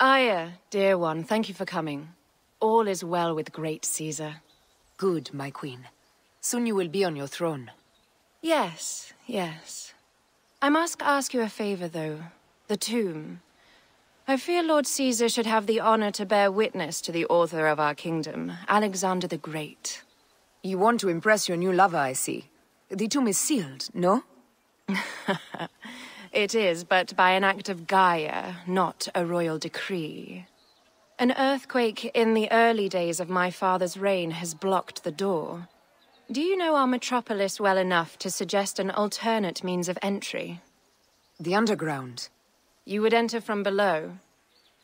Aya, dear one, thank you for coming. All is well with great Caesar. Good, my queen. Soon you will be on your throne. Yes, yes. I must ask you a favor, though. The tomb. I fear Lord Caesar should have the honor to bear witness to the author of our kingdom, Alexander the Great. You want to impress your new lover, I see. The tomb is sealed, no? it is, but by an act of Gaia, not a royal decree. An earthquake in the early days of my father's reign has blocked the door. Do you know our metropolis well enough to suggest an alternate means of entry? The underground. You would enter from below?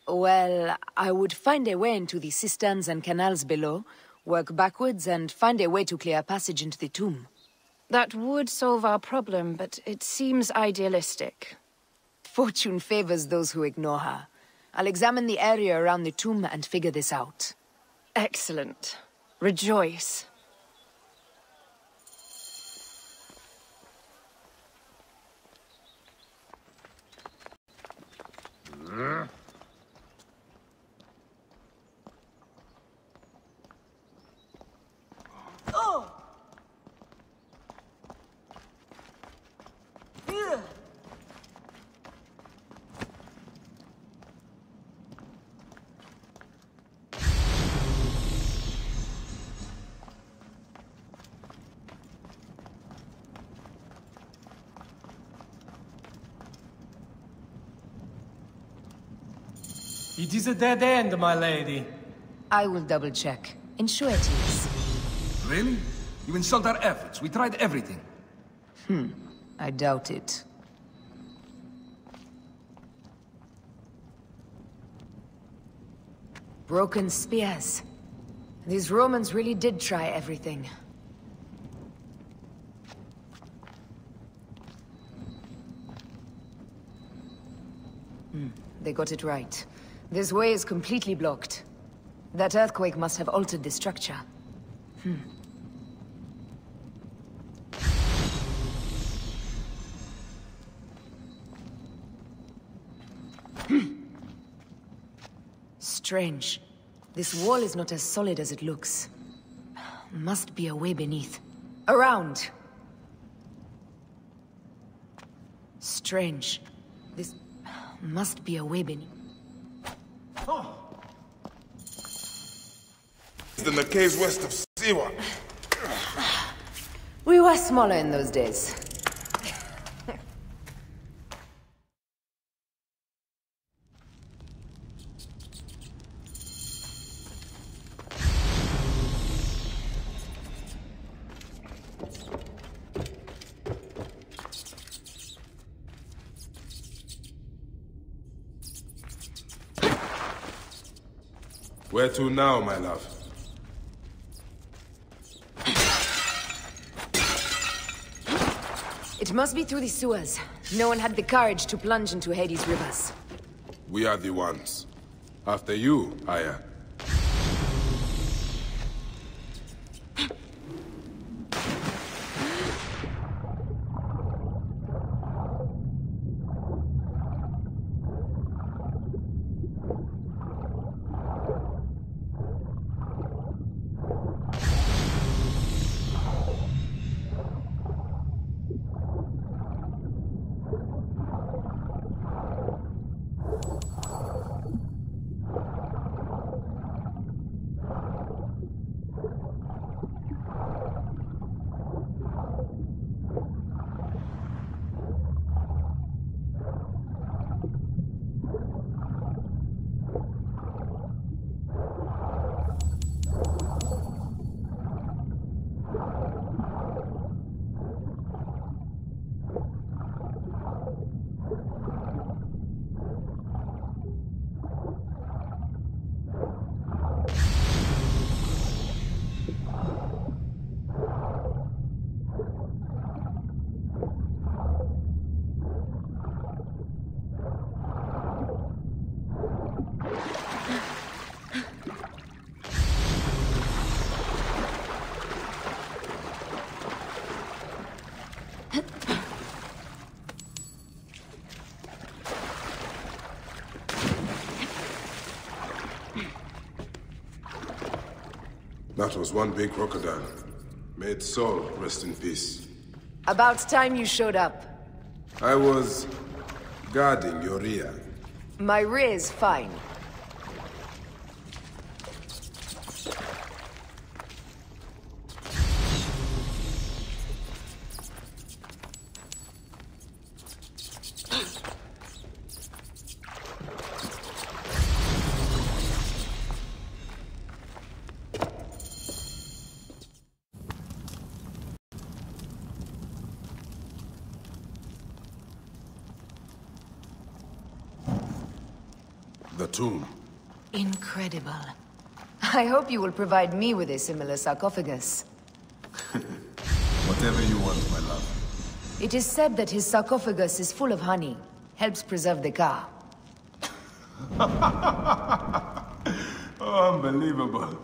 Well, I would find a way into the cisterns and canals below, work backwards, and find a way to clear a passage into the tomb. That would solve our problem, but it seems idealistic. Fortune favors those who ignore her. I'll examine the area around the tomb and figure this out. Excellent. Rejoice. It is a dead end, my lady. I will double check. Ensure it is. Really? You insult our efforts. We tried everything. Hmm. I doubt it. Broken spears. These Romans really did try everything. Hmm. They got it right. This way is completely blocked. That earthquake must have altered the structure. Hmm. Strange. This wall is not as solid as it looks. Must be a way beneath. Around! Strange. This must be a way beneath. Than the caves west of Siwa. We were smaller in those days. Where to now, my love? It must be through the sewers. No one had the courage to plunge into Hades' rivers. We are the ones. After you, Aya. That was one big crocodile. May its soul rest in peace. About time you showed up. I was... guarding your rear. My rear's fine. The tomb. Incredible. I hope you will provide me with a similar sarcophagus. Whatever you want, my love. It is said that his sarcophagus is full of honey. Helps preserve the car. Oh, unbelievable.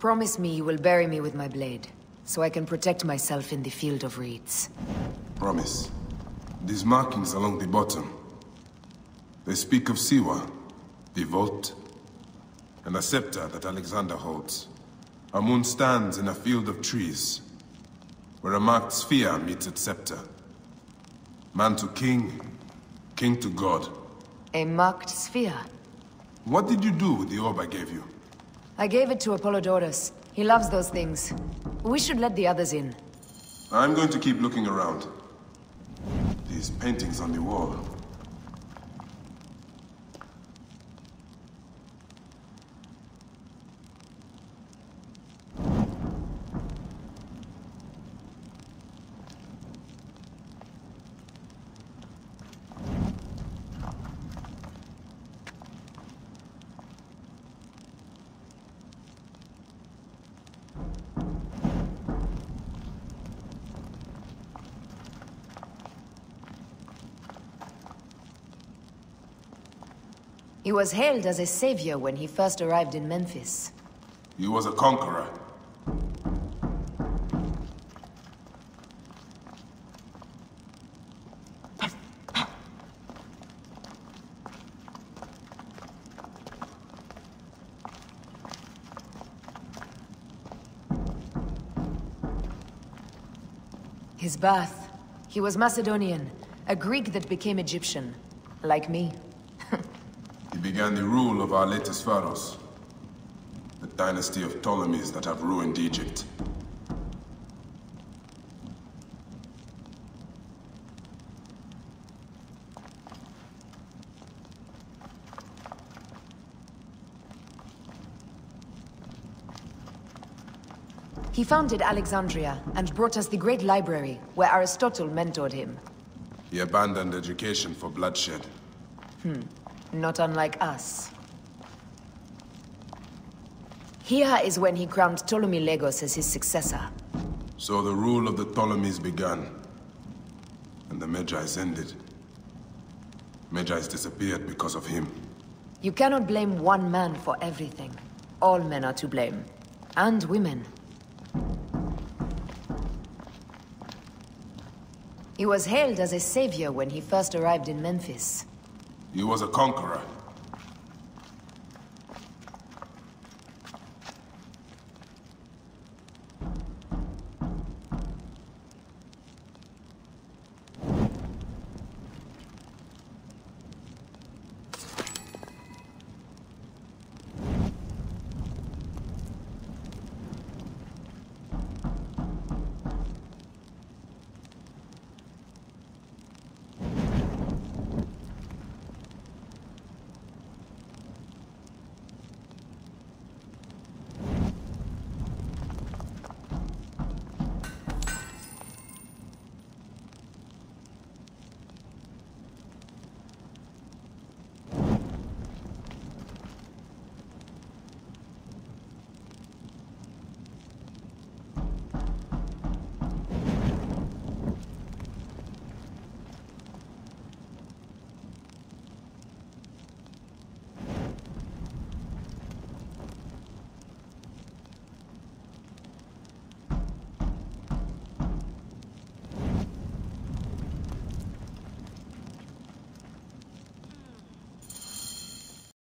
Promise me you will bury me with my blade, so I can protect myself in the field of reeds. Promise. These markings along the bottom. They speak of Siwa, the vault, and a scepter that Alexander holds. A moon stands in a field of trees, where a marked sphere meets its scepter. Man to king, king to god. A marked sphere. What did you do with the orb I gave you? I gave it to Apollodorus. He loves those things. We should let the others in. I'm going to keep looking around. These paintings on the wall. He was hailed as a savior when he first arrived in Memphis. He was a conqueror. His birth. He was Macedonian, a Greek that became Egyptian. Like me. He began the rule of our latest pharaohs. The dynasty of Ptolemies that have ruined Egypt. He founded Alexandria and brought us the great library, where Aristotle mentored him. He abandoned education for bloodshed. Hmm. Not unlike us. Here is when he crowned Ptolemy Legos as his successor. So the rule of the Ptolemies began. And the Medjay's ended. Medjay's disappeared because of him. You cannot blame one man for everything. All men are to blame. And women. He was hailed as a savior when he first arrived in Memphis. He was a conqueror.